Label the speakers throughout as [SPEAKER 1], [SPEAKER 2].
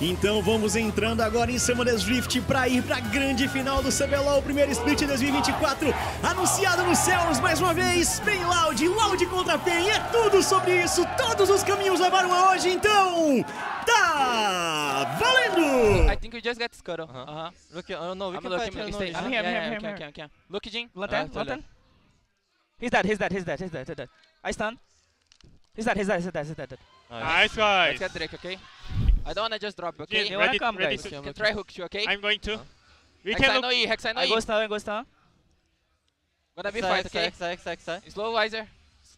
[SPEAKER 1] Então vamos entrando agora em Summoners Rift para ir para a grande final do CBLOL, o primeiro split 2024, anunciado nos céus mais uma vez, bem loud, loud contra PEN, é tudo sobre isso, todos os caminhos levaram a hoje, então tá valendo!
[SPEAKER 2] I think we just got Scuttle.
[SPEAKER 3] Uh-huh.
[SPEAKER 2] Uh-huh.
[SPEAKER 3] Uh-huh. Uh -huh. Uh -huh. Look, oh, no, we
[SPEAKER 2] I'm
[SPEAKER 3] can
[SPEAKER 2] looking,
[SPEAKER 3] fight.
[SPEAKER 2] Stay. I'm here, I'm
[SPEAKER 4] here,
[SPEAKER 2] I'm
[SPEAKER 4] here.
[SPEAKER 2] Okay, okay. Look, Jin.
[SPEAKER 4] Lantern,
[SPEAKER 2] uh,
[SPEAKER 4] lantern. He's dead, he's dead, he's dead, he's dead, he's dead. I stun. He's dead, he's dead, he's dead, he's dead.
[SPEAKER 3] He's
[SPEAKER 5] dead.
[SPEAKER 2] Nice,
[SPEAKER 5] guys.
[SPEAKER 2] Let's get Drake, okay? I don't wanna just drop, okay?
[SPEAKER 5] Yeah,
[SPEAKER 4] you wanna come,
[SPEAKER 5] ready
[SPEAKER 4] guys.
[SPEAKER 5] To
[SPEAKER 2] can try hook you, okay?
[SPEAKER 5] I'm going to.
[SPEAKER 3] Uh.
[SPEAKER 5] We
[SPEAKER 2] Hex
[SPEAKER 5] can look.
[SPEAKER 2] E, Hex I know
[SPEAKER 4] I
[SPEAKER 2] E.
[SPEAKER 4] Ghost now, I ghost now.
[SPEAKER 2] Gonna be
[SPEAKER 3] fine.
[SPEAKER 2] okay?
[SPEAKER 3] Hexa, Hexa, Hexa.
[SPEAKER 2] Slow Visor.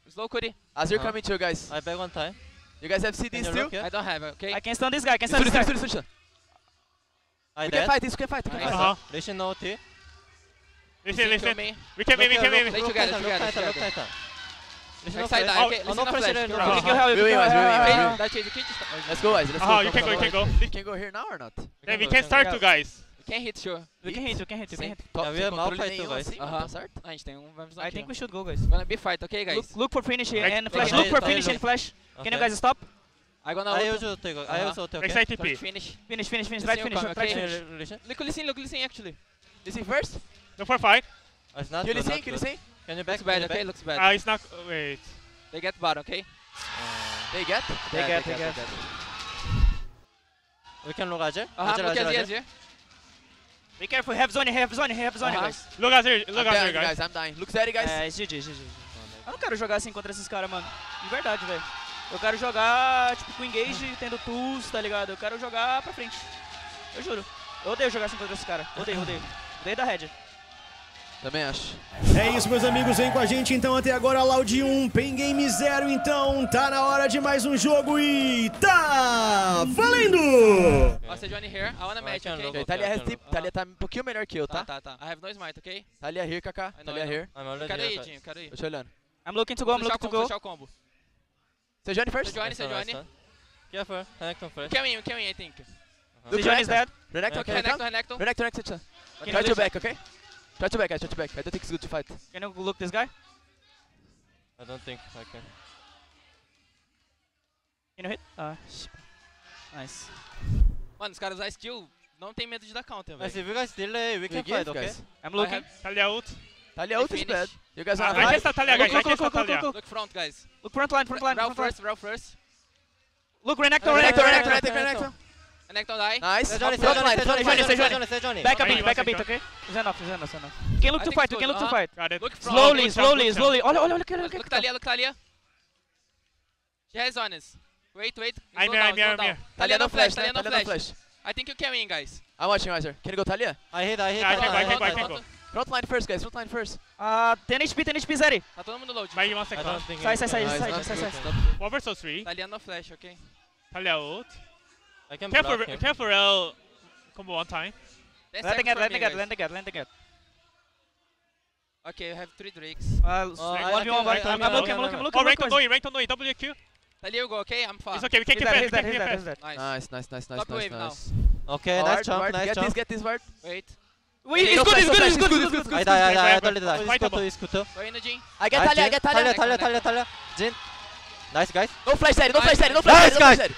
[SPEAKER 2] Slow Kuri.
[SPEAKER 6] As
[SPEAKER 3] you're ah.
[SPEAKER 6] coming to you guys.
[SPEAKER 3] I beg one time.
[SPEAKER 6] You guys have
[SPEAKER 3] CDs too.
[SPEAKER 2] I don't have, okay?
[SPEAKER 4] I can stun this guy, I can stun this guy.
[SPEAKER 6] Solution, solution.
[SPEAKER 3] I
[SPEAKER 6] we
[SPEAKER 3] dead.
[SPEAKER 6] can fight this, we can fight, we can fight.
[SPEAKER 5] Uh -huh.
[SPEAKER 3] Listen, no T.
[SPEAKER 5] Listen, listen. We can win, we can win.
[SPEAKER 2] Play together, together, together. There's
[SPEAKER 3] no side
[SPEAKER 2] die. Okay, listen to flash.
[SPEAKER 4] Can
[SPEAKER 6] go
[SPEAKER 4] help.
[SPEAKER 2] We win, we win.
[SPEAKER 6] Let's go, guys. Let's go.
[SPEAKER 5] You can go. You can go.
[SPEAKER 6] We can go here now or not?
[SPEAKER 5] Yeah, we can start two guys.
[SPEAKER 2] Can hit, sure.
[SPEAKER 4] We can hit, we can hit, we can hit.
[SPEAKER 6] Top,
[SPEAKER 3] we have mal
[SPEAKER 6] fight
[SPEAKER 3] too, guys.
[SPEAKER 6] Assim,
[SPEAKER 2] uh
[SPEAKER 6] -huh. tá?
[SPEAKER 2] A gente tem um vamos lá.
[SPEAKER 4] I think we should go, guys.
[SPEAKER 2] Gonna be fight, okay, guys?
[SPEAKER 4] Look, for finish and flash. Look for finish and flash. Can you guys stop?
[SPEAKER 2] I gonna
[SPEAKER 3] I also take. Uh
[SPEAKER 2] -huh.
[SPEAKER 3] I also take. Okay?
[SPEAKER 5] TP.
[SPEAKER 2] Finish.
[SPEAKER 4] Finish, finish, finish. Right finish, right finish.
[SPEAKER 2] Look, listen, look, listen actually.
[SPEAKER 6] Listen first.
[SPEAKER 5] Look for fight.
[SPEAKER 3] You
[SPEAKER 6] listen,
[SPEAKER 3] you
[SPEAKER 6] listen.
[SPEAKER 3] Can you back?
[SPEAKER 2] Bad, okay? Looks bad.
[SPEAKER 5] Ah, it's not... Wait.
[SPEAKER 2] They get bad, okay?
[SPEAKER 3] Uh,
[SPEAKER 6] they get?
[SPEAKER 4] They,
[SPEAKER 2] get, they,
[SPEAKER 4] get, they get.
[SPEAKER 3] We can look Roger.
[SPEAKER 2] Uh -huh,
[SPEAKER 3] Roger,
[SPEAKER 2] Roger, Roger.
[SPEAKER 4] Be careful, have zone, have zone, have zone,
[SPEAKER 2] uh -huh.
[SPEAKER 4] guys.
[SPEAKER 5] Look out here, look
[SPEAKER 6] I'm out
[SPEAKER 5] here, guys.
[SPEAKER 6] I'm dying. Look steady, guys.
[SPEAKER 4] É, GG, GG. Eu não quero jogar assim contra esses caras, mano. De verdade, velho. Eu quero jogar, tipo, com engage, tendo tools, tá ligado? Eu quero jogar pra frente. Eu juro. Eu odeio jogar assim contra esses caras. Odeio, odeio. Odeio da Red.
[SPEAKER 6] Também acho.
[SPEAKER 1] É isso, meus amigos. Vem com a gente então até agora. Loud 1, Pen Game 0. Então tá na hora de mais um jogo e tá valendo!
[SPEAKER 2] Nossa, Johnny here. I wanna match, okay?
[SPEAKER 6] Talia, tá um pouquinho melhor que eu,
[SPEAKER 2] tá?
[SPEAKER 6] Tá,
[SPEAKER 2] tá, tá. I have no smite, ok?
[SPEAKER 6] Talia here, Kaká. Talia here.
[SPEAKER 2] Quero ir, Dinho, quero ir.
[SPEAKER 6] Tô te olhando.
[SPEAKER 4] I'm looking to go, I'm looking to go.
[SPEAKER 2] o combo.
[SPEAKER 3] Você
[SPEAKER 2] Johnny
[SPEAKER 3] first? Johnny, você Johnny. for?
[SPEAKER 2] Renekton
[SPEAKER 3] first.
[SPEAKER 2] Come in, come in, I think.
[SPEAKER 4] Johnny is dead.
[SPEAKER 6] Renekton,
[SPEAKER 2] Renekton, Renekton.
[SPEAKER 6] Renekton, Renekton. Try to back, ok? Try to back, guys. try to back. I don't think it's good to fight.
[SPEAKER 4] Can you look this guy?
[SPEAKER 3] I don't think I can.
[SPEAKER 4] Can you hit? Uh, nice.
[SPEAKER 2] Mano, os caras a skill não tem medo de dar counter, velho.
[SPEAKER 3] Mas if you guys delay, we can fight, okay?
[SPEAKER 4] I'm looking.
[SPEAKER 5] Talia ult.
[SPEAKER 6] Talia ult is bad. You guys
[SPEAKER 5] ah,
[SPEAKER 6] are
[SPEAKER 5] I guess that Talia, guys.
[SPEAKER 4] Look, look, look, look, look.
[SPEAKER 2] Look front, guys.
[SPEAKER 4] Look front line, front line. Row
[SPEAKER 2] first, row first.
[SPEAKER 4] Look, Renekton,
[SPEAKER 6] Renekton,
[SPEAKER 4] Renekton,
[SPEAKER 6] Renekton. Connect
[SPEAKER 2] on die.
[SPEAKER 6] Nice.
[SPEAKER 3] Johnny,
[SPEAKER 6] say
[SPEAKER 3] Johnny,
[SPEAKER 6] say Johnny,
[SPEAKER 4] Johnny,
[SPEAKER 3] Johnny, Johnny.
[SPEAKER 4] Back up
[SPEAKER 5] in,
[SPEAKER 4] back
[SPEAKER 5] up
[SPEAKER 4] in, okay? Zenoff, Zenoff, Zenoff. Quem look to fight,
[SPEAKER 2] quem
[SPEAKER 4] look to fight. Slowly, slowly, slowly. Olha, olha, olha, olha.
[SPEAKER 2] Look tá ali, look tá ali. She has honest. Wait, wait.
[SPEAKER 5] I'm here, I'm here, I'm here.
[SPEAKER 6] Talia no flash,
[SPEAKER 2] Talia no flash. I think you can win, guys.
[SPEAKER 6] I'm watching, Weiser. Can you go Talia?
[SPEAKER 3] I hit, I hit.
[SPEAKER 5] I can go, I can go, I.
[SPEAKER 6] Front line first, guys. Front line first.
[SPEAKER 4] Ah, 10 HP, 10 HP, Zeri.
[SPEAKER 2] Tá todo mundo load.
[SPEAKER 5] Vai, one second.
[SPEAKER 4] Sai, sai, sai, sai, sai, sai.
[SPEAKER 5] One versus three.
[SPEAKER 2] Talia no flash, ok?
[SPEAKER 5] Talia ult.
[SPEAKER 3] I can
[SPEAKER 5] Can't
[SPEAKER 3] block him.
[SPEAKER 5] Can't combo one time.
[SPEAKER 2] Let's
[SPEAKER 4] landing
[SPEAKER 2] it,
[SPEAKER 4] landing
[SPEAKER 2] it,
[SPEAKER 4] landing it, landing it.
[SPEAKER 2] Okay, I have three Drakes.
[SPEAKER 4] Uh,
[SPEAKER 3] uh, I, one I,
[SPEAKER 4] I'm looking, I'm looking, I'm looking.
[SPEAKER 5] Oh,
[SPEAKER 4] ranked
[SPEAKER 5] on
[SPEAKER 4] Noi,
[SPEAKER 5] ranked on Noi, WQ.
[SPEAKER 2] you go, okay? I'm far.
[SPEAKER 5] It's okay, we can keep it,
[SPEAKER 4] he's dead, he's dead, he's dead.
[SPEAKER 2] Nice,
[SPEAKER 6] nice, nice, nice, nice, nice.
[SPEAKER 3] Okay, nice jump, nice jump.
[SPEAKER 6] Get this, get this, Vart.
[SPEAKER 2] Wait.
[SPEAKER 4] Wait, it's good, it's good,
[SPEAKER 6] it's good,
[SPEAKER 4] it's good, it's good.
[SPEAKER 3] I die, I die, I totally die. Iskuto, Iskuto.
[SPEAKER 2] Go energy.
[SPEAKER 6] I get
[SPEAKER 3] ah,
[SPEAKER 6] Talia, I get Talia.
[SPEAKER 3] Talia, Talia, Talia, Talia. Jin. Nice, guys.
[SPEAKER 6] No flash side, no flash side, no flash side. Nice,
[SPEAKER 3] guys.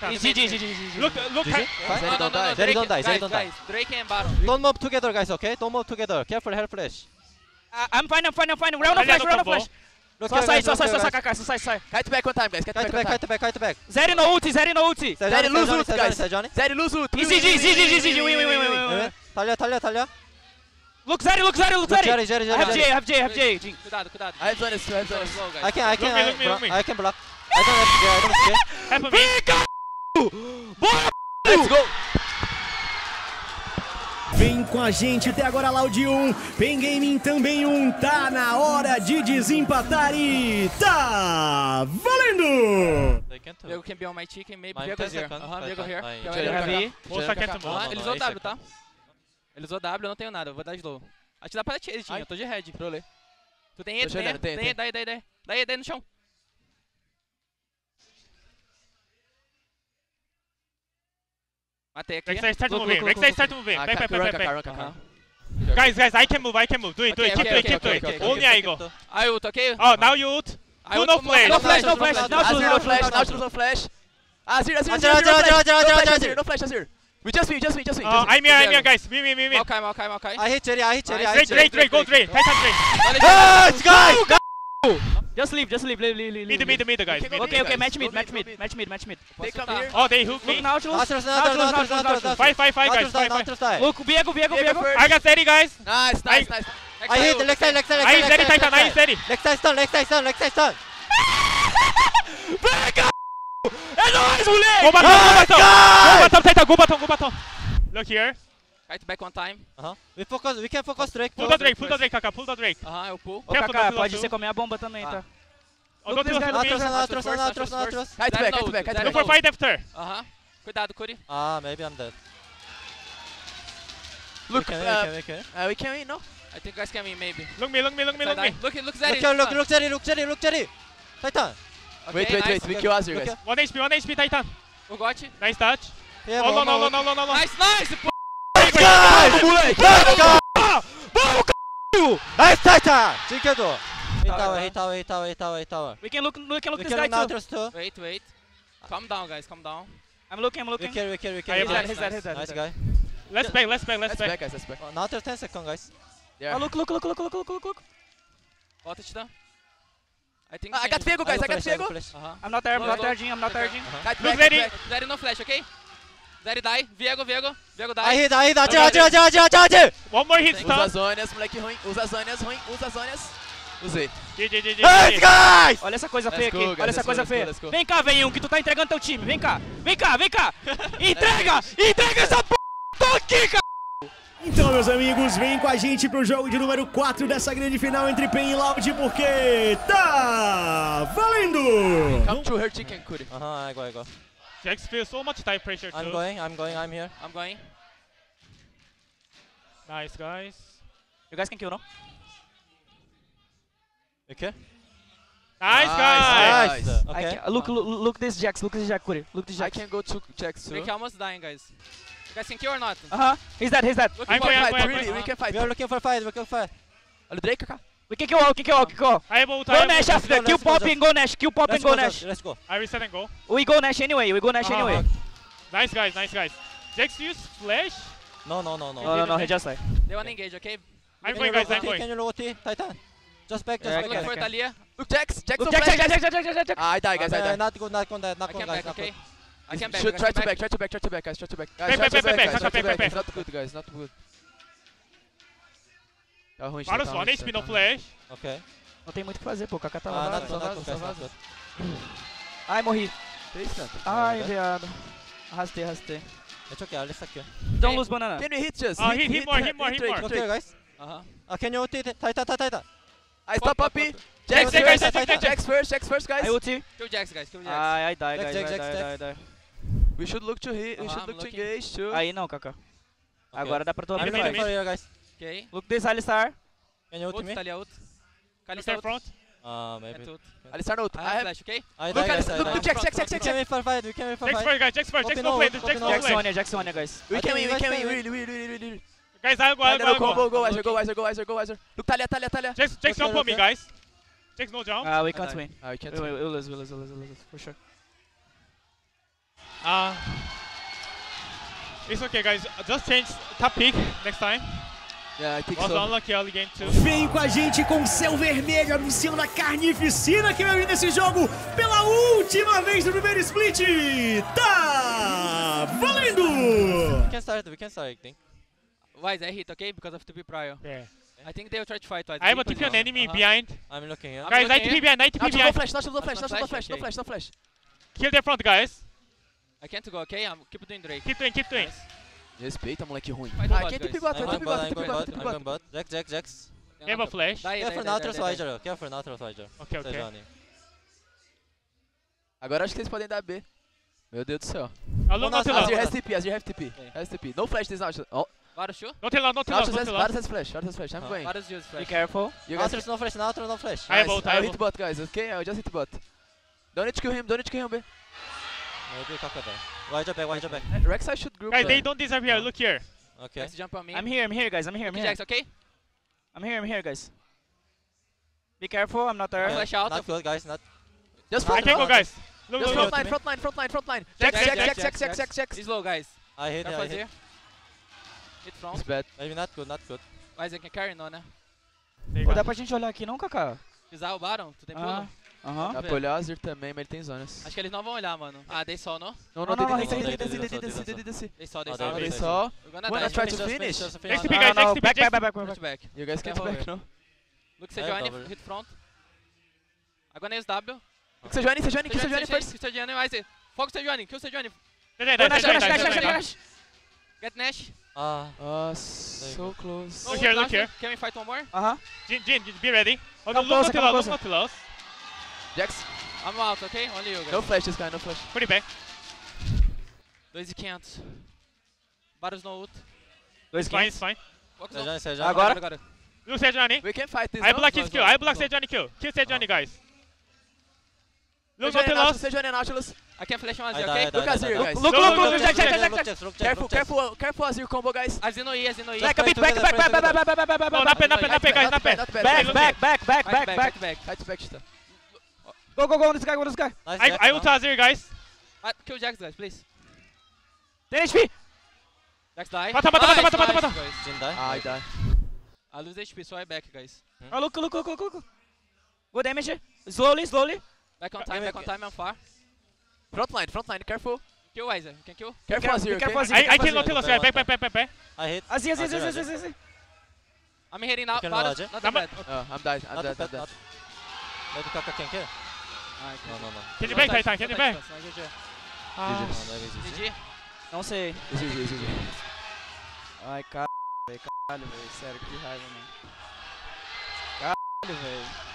[SPEAKER 4] GG, GG, GG.
[SPEAKER 5] Look, look,
[SPEAKER 3] GG?
[SPEAKER 6] Right?
[SPEAKER 2] No, no, no, no.
[SPEAKER 3] Zeri don't die, Zeri don't die.
[SPEAKER 2] Drake and Baron.
[SPEAKER 3] Don't move together, guys, okay? Don't move together. Careful, hell flash.
[SPEAKER 4] I'm fine, I'm fine, I'm fine. Round of flash, round of flash.
[SPEAKER 3] Look
[SPEAKER 4] só sai, só sai, só sai, Kaká, só.
[SPEAKER 6] Kite back one time, guys. Kite, back,
[SPEAKER 3] kite back, kite back.
[SPEAKER 4] Zeri no ult, Zeri no ult.
[SPEAKER 6] Zeri lose ult, guys. Zeri lose ult.
[SPEAKER 4] Easy, easy, easy, easy. Win, win, win, win, win.
[SPEAKER 3] Talha, talha.
[SPEAKER 4] Look Zeri, look Zeri, look Zeri.
[SPEAKER 3] Jerry, Jerry, Jerry.
[SPEAKER 4] Have J, have J, have J.
[SPEAKER 2] Cuidado, cuidado.
[SPEAKER 6] I have Zonis, I have Zonis.
[SPEAKER 3] I can, I can, I can block. I don't have don't
[SPEAKER 5] have
[SPEAKER 6] Let's go!
[SPEAKER 1] Vem com a gente até agora, Laude 1. Pen Gaming também um. Tá na hora de desempatar e tá valendo!
[SPEAKER 2] Eu can be on my chicken, maybe Lego
[SPEAKER 3] is
[SPEAKER 2] here. Uh-huh,
[SPEAKER 3] Lego
[SPEAKER 2] here.
[SPEAKER 4] Heavy.
[SPEAKER 5] Mostra
[SPEAKER 2] quieto,
[SPEAKER 3] mano.
[SPEAKER 2] Eles
[SPEAKER 3] usam
[SPEAKER 2] W, tá? Eles usam W, eu não tenho nada, vou dar slow. dá pra ti, eu tô de red,
[SPEAKER 6] pra eu ler.
[SPEAKER 2] Tu tem E, tu tem E,
[SPEAKER 6] tu tem
[SPEAKER 2] E, daí, daí, daí. Daí, daí no chão. Mate Rexai
[SPEAKER 5] yeah? start
[SPEAKER 2] go,
[SPEAKER 5] moving. Backside, start moving. Back, back, back, back, Guys, guys, I can move, I can move. Do it, do it, keep
[SPEAKER 2] okay,
[SPEAKER 5] doing, keep doing. Only I go.
[SPEAKER 2] I ult, okay?
[SPEAKER 5] Oh, now you ult.
[SPEAKER 2] Do
[SPEAKER 5] no flash.
[SPEAKER 4] No flash, no flash.
[SPEAKER 6] Azir no flash, Nautilus no flash. Azir, Azir,
[SPEAKER 3] Azir,
[SPEAKER 6] Azir,
[SPEAKER 3] Azir, Azir, Azir, Azir.
[SPEAKER 6] No flash, Azir. We just we, just we, just we. Oh,
[SPEAKER 5] I'm here, I'm here, guys. Me, me, me, me.
[SPEAKER 2] Okay, okay, okay.
[SPEAKER 3] I hit Cherry. I hit
[SPEAKER 2] Cherry.
[SPEAKER 3] Great,
[SPEAKER 5] great,
[SPEAKER 3] Jerry.
[SPEAKER 5] Go Drake. Titan Drake.
[SPEAKER 3] Let's go!
[SPEAKER 4] Just leave, just leave, leave, leave, leave. Meet
[SPEAKER 5] the, meet the,
[SPEAKER 6] meet
[SPEAKER 5] the
[SPEAKER 6] guys.
[SPEAKER 4] Okay, okay, match
[SPEAKER 6] meet,
[SPEAKER 4] match
[SPEAKER 6] meet,
[SPEAKER 4] match meet, match mid.
[SPEAKER 6] They come here.
[SPEAKER 5] Oh, they hook me.
[SPEAKER 4] Nautilus,
[SPEAKER 3] now
[SPEAKER 4] Nautilus,
[SPEAKER 3] Nautilus,
[SPEAKER 4] Nautilus.
[SPEAKER 5] Fight, fight, fight, guys.
[SPEAKER 3] Fight, fight.
[SPEAKER 4] Look, Viego, Viego, Viego.
[SPEAKER 5] I got steady, guys.
[SPEAKER 6] Nice, nice, nice.
[SPEAKER 3] I hit the left side, left side,
[SPEAKER 5] left
[SPEAKER 3] side.
[SPEAKER 5] I
[SPEAKER 3] hit
[SPEAKER 5] steady, Titan, I hit steady.
[SPEAKER 3] Left side stun, left side stun, left side stun. Pega!
[SPEAKER 4] É nóis, moleque!
[SPEAKER 5] Go batom, go batom! Go batom, Titan, go batom, go batom. Look here.
[SPEAKER 2] Right back one time.
[SPEAKER 3] Aham. Uh -huh. We, focus, we can focus Drake.
[SPEAKER 5] Pull the Drake, pull the Drake, Kaká, pull the Drake.
[SPEAKER 2] Aham, uh -huh, eu pull.
[SPEAKER 4] Ô, Kaká, pode ser comer a bomba também,
[SPEAKER 2] ah.
[SPEAKER 4] tá?
[SPEAKER 5] Oh, don't
[SPEAKER 3] lose,
[SPEAKER 2] don't
[SPEAKER 3] lose.
[SPEAKER 2] Natros,
[SPEAKER 3] Natros,
[SPEAKER 6] Natros.
[SPEAKER 2] Right
[SPEAKER 6] back,
[SPEAKER 2] right
[SPEAKER 6] back, right
[SPEAKER 2] back.
[SPEAKER 5] Look for fight after.
[SPEAKER 2] Aham. Cuidado, Kuri.
[SPEAKER 3] Ah, maybe I'm dead.
[SPEAKER 6] Look,
[SPEAKER 3] we can,
[SPEAKER 6] uh,
[SPEAKER 3] we can, we can.
[SPEAKER 6] Uh, we can win, no?
[SPEAKER 2] I think guys can win, maybe.
[SPEAKER 5] Look me, look me, look me, look me.
[SPEAKER 2] Look, look Zeri.
[SPEAKER 3] Look, look, look Zeri, look Zeri, look Zeri. Titan.
[SPEAKER 6] Wait, wait, wait, we kill Azir, guys.
[SPEAKER 5] One HP, one HP, Titan.
[SPEAKER 2] O Got.
[SPEAKER 5] Nice touch.
[SPEAKER 3] Yeah,
[SPEAKER 5] oh, no, no, no, no, no, no.
[SPEAKER 2] Nice, nice,
[SPEAKER 3] Vamos, c******! Aí, sai, tá! Chicken door! Hey tower, hey tower, hey tower, hey tower, hey tower.
[SPEAKER 4] We can look, we look
[SPEAKER 3] we
[SPEAKER 4] this
[SPEAKER 3] can
[SPEAKER 4] guy too.
[SPEAKER 3] too.
[SPEAKER 2] Wait, wait. Calm down, guys, calm down.
[SPEAKER 4] I'm looking, I'm looking.
[SPEAKER 3] We can, we
[SPEAKER 5] can,
[SPEAKER 3] we
[SPEAKER 5] can.
[SPEAKER 4] He's dead, he's dead, he's dead.
[SPEAKER 3] Nice guy.
[SPEAKER 5] Let's back, let's back, let's back.
[SPEAKER 6] Let's
[SPEAKER 5] back,
[SPEAKER 6] guys, let's back.
[SPEAKER 3] Another 10 seconds, guys.
[SPEAKER 6] Yeah.
[SPEAKER 4] Oh, look, look, look, look, look, look, look, look.
[SPEAKER 2] Bota it. I think.
[SPEAKER 6] Uh, I got Fego, guys. I, I got Fego.
[SPEAKER 2] Uh -huh.
[SPEAKER 4] I'm not there. I'm not there, Jin. I'm not there,
[SPEAKER 5] Look,
[SPEAKER 6] Lady.
[SPEAKER 2] Lady no flash, okay? Larry die. Viego, Viego. Viego die.
[SPEAKER 3] Aí, daí,
[SPEAKER 5] dá,
[SPEAKER 3] tira, tira, tira, tira, tira.
[SPEAKER 5] One more hit, tá?
[SPEAKER 6] Usa zonas, moleque ruim. Usa zonas, ruim. Usa zonas. Usei.
[SPEAKER 3] Let's guys!
[SPEAKER 4] Olha essa coisa feia aqui. Olha essa coisa feia. Vem cá, veião, que tu tá entregando teu time. Vem cá. Vem cá, vem cá. Entrega! Entrega essa p... Tô aqui, cara!
[SPEAKER 1] Então, meus amigos, vem com a gente pro jogo de número 4 dessa grande final entre Pen e Loud, porque tá valendo!
[SPEAKER 6] Come to her chicken curry.
[SPEAKER 3] Aham, uh -huh, igual, é igual.
[SPEAKER 5] Jax feels so much time pressure
[SPEAKER 3] I'm going, I'm going, I'm here.
[SPEAKER 2] I'm going.
[SPEAKER 5] Nice, guys.
[SPEAKER 4] You guys can kill no?
[SPEAKER 3] Okay.
[SPEAKER 5] Nice, guys!
[SPEAKER 6] Nice.
[SPEAKER 3] Okay.
[SPEAKER 4] Look, look, look this Jax, look this Jax, Kuri. Look this Jax.
[SPEAKER 6] I can go to Jax too.
[SPEAKER 2] Rick almost dying, guys. You guys can kill or not?
[SPEAKER 4] Uh-huh. He's dead, he's dead.
[SPEAKER 2] Looking
[SPEAKER 5] I'm going, I'm going,
[SPEAKER 6] we can fight.
[SPEAKER 3] We are looking for a fight, we can fight.
[SPEAKER 6] Olha o Drake, cara.
[SPEAKER 4] We can kill all, we can kill all, we can kill all.
[SPEAKER 5] I able to,
[SPEAKER 4] go
[SPEAKER 5] I
[SPEAKER 4] Nash after,
[SPEAKER 3] go,
[SPEAKER 4] kill pop
[SPEAKER 3] go,
[SPEAKER 4] and go Nash, kill pop and go,
[SPEAKER 3] go
[SPEAKER 4] Nash.
[SPEAKER 3] Let's go.
[SPEAKER 5] I reset and go.
[SPEAKER 4] We go Nash anyway, we go Nash
[SPEAKER 5] uh -huh.
[SPEAKER 4] anyway. Uh-huh.
[SPEAKER 5] Nice guys, nice guys. Jax use flash?
[SPEAKER 3] No, no, no, no.
[SPEAKER 4] No, no, no, he just like.
[SPEAKER 2] They wanna engage, okay?
[SPEAKER 5] I'm going guys, I'm going.
[SPEAKER 3] Can you roll T, Titan? Just back, just
[SPEAKER 4] yeah,
[SPEAKER 3] back.
[SPEAKER 2] Look for Italia.
[SPEAKER 6] Look Jax, Jax on.
[SPEAKER 4] Jax, Jax, Jax, Jax, Jax, Jax.
[SPEAKER 6] Ah, I die guys, I die.
[SPEAKER 3] Not go, not go, not
[SPEAKER 2] go
[SPEAKER 3] guys, not.
[SPEAKER 2] I can't back, okay?
[SPEAKER 6] I
[SPEAKER 2] can back.
[SPEAKER 6] Try to back, try to back, guys. try to back guys, try to
[SPEAKER 5] back.
[SPEAKER 6] Back,
[SPEAKER 5] back, back, back,
[SPEAKER 6] back,
[SPEAKER 5] back,
[SPEAKER 6] back. Not good guys, not good. Ja,
[SPEAKER 5] hol
[SPEAKER 6] ich
[SPEAKER 5] Alles
[SPEAKER 6] vorne,
[SPEAKER 5] Flash.
[SPEAKER 3] Ok.
[SPEAKER 4] Não tem muito o que fazer, pô. O Kaká tá
[SPEAKER 3] ah,
[SPEAKER 4] lá.
[SPEAKER 6] Ah,
[SPEAKER 3] nada,
[SPEAKER 6] só
[SPEAKER 3] só.
[SPEAKER 4] Ai, morri. Ai, viado. Arrastei, arrastei.
[SPEAKER 3] é okay, I'll just suck.
[SPEAKER 4] Don't lose banana.
[SPEAKER 6] Can we hit just?
[SPEAKER 5] Ah, hit, more, hit more, hit more.
[SPEAKER 3] Okay, guys. Uh-huh. Can you ulti? Tá, tá, tá, tá, tai.
[SPEAKER 6] I stop up. Jax,
[SPEAKER 5] Jax, Jax, Jax
[SPEAKER 6] first, Jax first, guys.
[SPEAKER 4] I ulti.
[SPEAKER 2] Kill Jax, guys, kill Jax.
[SPEAKER 4] Ai, I die, guys, die,
[SPEAKER 6] We should look to hit, we should look to engage too.
[SPEAKER 4] Aí não, Kaká. Agora dá pra tu abrir.
[SPEAKER 2] Okay.
[SPEAKER 4] Look this, Alistar.
[SPEAKER 3] Can you ult,
[SPEAKER 2] ult
[SPEAKER 3] me?
[SPEAKER 2] Talia ult. Kalista ult.
[SPEAKER 5] front.
[SPEAKER 3] Uh, maybe.
[SPEAKER 2] Ult.
[SPEAKER 6] Alistar ult.
[SPEAKER 2] I, ah,
[SPEAKER 6] I
[SPEAKER 2] have flash, okay?
[SPEAKER 3] I
[SPEAKER 6] look,
[SPEAKER 3] guys,
[SPEAKER 6] look, look, check, check, check,
[SPEAKER 3] check.
[SPEAKER 6] We
[SPEAKER 3] can win for fight, we can win for fight.
[SPEAKER 5] Jax for
[SPEAKER 3] guys,
[SPEAKER 5] Jax for,
[SPEAKER 3] Jax
[SPEAKER 5] for
[SPEAKER 3] play,
[SPEAKER 5] Jax for
[SPEAKER 3] play.
[SPEAKER 4] Jax
[SPEAKER 5] on
[SPEAKER 4] here, Jax on here, guys.
[SPEAKER 6] We can win, we can win, really, really, really, really.
[SPEAKER 5] Guys, I'll go, I'll go, I'll
[SPEAKER 6] go.
[SPEAKER 5] Go,
[SPEAKER 6] go, Wiser, go, Wiser, go, Wiser, go, Wiser. Look, Talia, Talia, Talia.
[SPEAKER 5] Jax, Jax jump on me, guys. Jax, no jump.
[SPEAKER 4] Uh, we can't win.
[SPEAKER 6] Uh, we can't win.
[SPEAKER 4] We'll lose, we'll lose, we'll lose, we'll lose, for sure.
[SPEAKER 5] Uh, it's okay, guys. Just change top pick next time.
[SPEAKER 6] É, yeah,
[SPEAKER 5] Was
[SPEAKER 6] so.
[SPEAKER 5] unlucky early game too.
[SPEAKER 1] Vem com a gente com o céu vermelho anunciando a carnificina que vai vir nesse jogo pela última vez no primeiro split. Tá valendo!
[SPEAKER 3] We can start, we can start, I think.
[SPEAKER 2] Why is hit, okay? Because of TP prior.
[SPEAKER 5] Yeah.
[SPEAKER 2] I think they will try to fight
[SPEAKER 5] twice. I'm a TP on enemy
[SPEAKER 2] uh -huh.
[SPEAKER 5] behind.
[SPEAKER 3] I'm looking.
[SPEAKER 2] I'm
[SPEAKER 5] guys,
[SPEAKER 2] looking
[SPEAKER 5] TP behind, 90 behind.
[SPEAKER 6] No flash, no flash,
[SPEAKER 2] no
[SPEAKER 6] flash, no
[SPEAKER 2] flash, no
[SPEAKER 6] flash, no flash, no flash.
[SPEAKER 5] Kill their front, guys.
[SPEAKER 2] I can't go, okay? I'm keep doing Drake.
[SPEAKER 5] Keep doing, keep doing.
[SPEAKER 2] Nice.
[SPEAKER 6] Respeita, moleque ruim. Ah, aqui
[SPEAKER 2] é
[SPEAKER 6] TP bot,
[SPEAKER 3] Quem
[SPEAKER 6] é
[SPEAKER 3] TP
[SPEAKER 6] bot,
[SPEAKER 3] é
[SPEAKER 6] TP bot,
[SPEAKER 3] é
[SPEAKER 6] TP bot.
[SPEAKER 3] Jax, Jax, Jax.
[SPEAKER 5] é flash.
[SPEAKER 3] Careful
[SPEAKER 2] now, throw side,
[SPEAKER 3] Jarol. Careful now, throw
[SPEAKER 5] side, Jarol.
[SPEAKER 3] Ok, ok.
[SPEAKER 6] Agora acho que eles podem dar B. Meu Deus do céu.
[SPEAKER 5] Alô,
[SPEAKER 3] não tem
[SPEAKER 5] lá.
[SPEAKER 6] Azir has TP, Azir have TP. Has TP. No flash, there's not. Oh.
[SPEAKER 2] Vários,
[SPEAKER 5] Varus show? Não tem lá, não
[SPEAKER 6] tem
[SPEAKER 5] lá,
[SPEAKER 6] Vários
[SPEAKER 5] tem lá.
[SPEAKER 6] Varus has flash, Varus has flash, I'm going.
[SPEAKER 2] Varus use flash.
[SPEAKER 6] Be careful.
[SPEAKER 3] Azir no flash, now throw no flash.
[SPEAKER 5] I bolt, I bolt.
[SPEAKER 6] hit bot, guys, Ok, I'll just hit bot. Don't need to kill him, don't need to kill him, B.
[SPEAKER 3] Maybe Kaka there. Wide your back, wide your back.
[SPEAKER 6] Uh, Rek'Sai should group.
[SPEAKER 5] Guys, they don't deserve here. Look here.
[SPEAKER 3] Okay.
[SPEAKER 2] Next jump on me.
[SPEAKER 4] I'm here, I'm here, guys. I'm here, I'm
[SPEAKER 2] Okay,
[SPEAKER 4] here.
[SPEAKER 2] Jax, okay?
[SPEAKER 4] I'm here, I'm here, guys. Be careful, I'm not there.
[SPEAKER 3] Okay,
[SPEAKER 2] Flash out
[SPEAKER 3] Not good, guys. Not.
[SPEAKER 6] Just front
[SPEAKER 5] I
[SPEAKER 6] fight
[SPEAKER 5] can go, guys. Look,
[SPEAKER 6] Just front line, front line, front line, front line.
[SPEAKER 5] Jack,
[SPEAKER 6] Jack,
[SPEAKER 5] Jack,
[SPEAKER 6] Jack,
[SPEAKER 2] Jack.
[SPEAKER 6] Jack, Jack.
[SPEAKER 2] He's low, guys.
[SPEAKER 3] I hit,
[SPEAKER 2] Careful
[SPEAKER 3] I hit.
[SPEAKER 2] Hit front.
[SPEAKER 6] It's bad.
[SPEAKER 3] Maybe not good, not good.
[SPEAKER 2] Isaac can carry, não, né?
[SPEAKER 5] There you
[SPEAKER 4] Pô,
[SPEAKER 5] go.
[SPEAKER 4] dá pra gente olhar aqui não, Kaká?
[SPEAKER 2] Pisar o Baron, tu tem
[SPEAKER 4] Ah,
[SPEAKER 2] pulo?
[SPEAKER 4] Aham.
[SPEAKER 6] Dá pra olhar o Azir também, mas ele tem zonas.
[SPEAKER 2] Acho que eles não vão olhar, mano. Ah, dei sol, não?
[SPEAKER 6] Não,
[SPEAKER 4] não,
[SPEAKER 6] desce, desce.
[SPEAKER 2] Dei sol, dei
[SPEAKER 3] Ah,
[SPEAKER 2] sol.
[SPEAKER 3] dei,
[SPEAKER 6] Dei
[SPEAKER 3] dei,
[SPEAKER 6] só.
[SPEAKER 2] We're gonna
[SPEAKER 6] Wanna try to finish?
[SPEAKER 5] Next to be, guys. Next to be,
[SPEAKER 4] back, back, back, back, back.
[SPEAKER 2] back.
[SPEAKER 6] You guys can't back, no?
[SPEAKER 2] Look Sejuani, hit front. I'm gonna use W.
[SPEAKER 6] Sejuani, Sejuani, kill Sejuani first.
[SPEAKER 2] Kill Sejuani, Isaac. Focus Sejuani, kill Sejuani.
[SPEAKER 4] Nash, Nash, Nash, Nash.
[SPEAKER 2] Get Nash.
[SPEAKER 3] Ah,
[SPEAKER 6] Uh, so close.
[SPEAKER 2] Oh,
[SPEAKER 5] Look here, look here.
[SPEAKER 2] Can we fight one more?
[SPEAKER 4] Aham.
[SPEAKER 5] Jin, Jin, be ready. Oh,
[SPEAKER 4] Come
[SPEAKER 5] look
[SPEAKER 4] closer,
[SPEAKER 5] not look low.
[SPEAKER 6] Jax,
[SPEAKER 2] I'm out, okay? Only you guys.
[SPEAKER 6] no flash this guy, no flash.
[SPEAKER 5] It back.
[SPEAKER 2] 2,500. Varus no ult.
[SPEAKER 4] Dois
[SPEAKER 5] It's fine,
[SPEAKER 4] kills.
[SPEAKER 5] it's fine.
[SPEAKER 2] Focus no.
[SPEAKER 3] Sejani, Sejani.
[SPEAKER 4] Agora?
[SPEAKER 2] agora.
[SPEAKER 5] Look Sejuani.
[SPEAKER 6] We can fight this,
[SPEAKER 5] I
[SPEAKER 6] no?
[SPEAKER 5] block his kill. I block
[SPEAKER 2] slow.
[SPEAKER 5] Sejuani kill. Kill guys. Look not
[SPEAKER 6] Sejuani
[SPEAKER 5] too
[SPEAKER 6] and
[SPEAKER 5] low.
[SPEAKER 6] Nautilus, Sejuani and Nautilus.
[SPEAKER 2] I can flash one
[SPEAKER 3] I
[SPEAKER 2] Azir, okay?
[SPEAKER 3] I die,
[SPEAKER 6] Look Azir, guys.
[SPEAKER 4] Look,
[SPEAKER 5] Look,
[SPEAKER 4] look,
[SPEAKER 5] look,
[SPEAKER 4] look,
[SPEAKER 5] look,
[SPEAKER 4] Jack, Jack,
[SPEAKER 5] look,
[SPEAKER 4] Jack,
[SPEAKER 3] Look,
[SPEAKER 4] Jack,
[SPEAKER 3] Jax, look, Jax,
[SPEAKER 6] Careful,
[SPEAKER 3] look,
[SPEAKER 6] careful, careful Azir combo, guys.
[SPEAKER 2] Azino E, Azino E.
[SPEAKER 4] Like a bit, back, back, back, back, back, back, back, back,
[SPEAKER 5] No,
[SPEAKER 4] back,
[SPEAKER 5] not
[SPEAKER 4] back,
[SPEAKER 5] not bad, not bad, guys, not bad.
[SPEAKER 6] Not bad,
[SPEAKER 4] back,
[SPEAKER 6] not
[SPEAKER 4] back, back, back,
[SPEAKER 2] Fight
[SPEAKER 4] back, back.
[SPEAKER 2] back, back.
[SPEAKER 6] Fight back, Chita.
[SPEAKER 4] Go, go, go on this guy, go on this guy.
[SPEAKER 3] Nice,
[SPEAKER 5] I,
[SPEAKER 3] Jax,
[SPEAKER 5] I ult Azir, guys.
[SPEAKER 2] Ah, Kill Jax, guys, please.
[SPEAKER 4] 10 HP.
[SPEAKER 2] Jax die.
[SPEAKER 5] Mata, mata, mata,
[SPEAKER 2] Nice,
[SPEAKER 5] mata, mata,
[SPEAKER 2] nice,
[SPEAKER 5] mata.
[SPEAKER 2] guys.
[SPEAKER 3] Jin die.
[SPEAKER 6] Ah, I die.
[SPEAKER 2] I lose HP, so I back, guys.
[SPEAKER 4] Oh, look, look, look, look, look. Go damage. Slowly, slowly.
[SPEAKER 2] Back on time, back on time, I'm far.
[SPEAKER 6] Front line, front line, careful.
[SPEAKER 2] Kill you can kill.
[SPEAKER 6] Careful Azir,
[SPEAKER 4] careful,
[SPEAKER 6] okay?
[SPEAKER 4] Azir.
[SPEAKER 5] I, I
[SPEAKER 4] careful,
[SPEAKER 5] kill
[SPEAKER 4] Azir.
[SPEAKER 5] Nautilus, guys. Back, back, back, back, back.
[SPEAKER 3] I hit.
[SPEAKER 4] Assim,
[SPEAKER 3] Azir,
[SPEAKER 4] assim,
[SPEAKER 3] Azir.
[SPEAKER 4] assim.
[SPEAKER 2] I'm hitting out
[SPEAKER 3] can
[SPEAKER 2] Varus,
[SPEAKER 3] roll,
[SPEAKER 2] not
[SPEAKER 5] Come
[SPEAKER 2] that
[SPEAKER 5] on.
[SPEAKER 2] bad.
[SPEAKER 6] Oh, I'm dead, I'm
[SPEAKER 3] Not
[SPEAKER 6] dead, I'm
[SPEAKER 3] bad,
[SPEAKER 6] dead.
[SPEAKER 3] not. Maybe Kaka can kill.
[SPEAKER 2] Alright,
[SPEAKER 3] No, no, no.
[SPEAKER 5] Can you
[SPEAKER 2] Não
[SPEAKER 5] back,
[SPEAKER 2] touch,
[SPEAKER 5] Titan?
[SPEAKER 2] não
[SPEAKER 5] Can you
[SPEAKER 2] touch,
[SPEAKER 5] back?
[SPEAKER 2] não, GG.
[SPEAKER 5] Ah.
[SPEAKER 3] No, maybe it's easy.
[SPEAKER 2] GG.
[SPEAKER 4] Não sei.
[SPEAKER 6] Easy, easy.
[SPEAKER 4] Ai, caralho, velho. Caralho, velho. Sério, que raiva, mano. Caralho, velho.